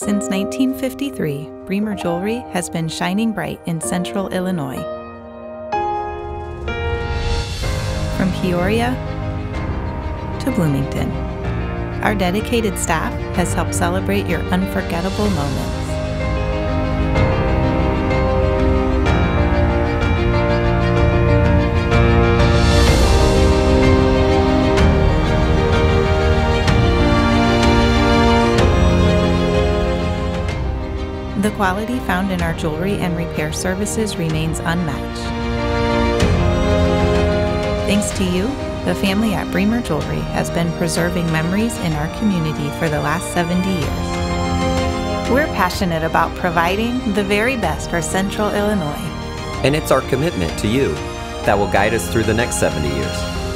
Since 1953, Bremer Jewelry has been shining bright in central Illinois. From Peoria to Bloomington, our dedicated staff has helped celebrate your unforgettable moments. The quality found in our jewelry and repair services remains unmatched. Thanks to you, the family at Bremer Jewelry has been preserving memories in our community for the last 70 years. We're passionate about providing the very best for Central Illinois. And it's our commitment to you that will guide us through the next 70 years.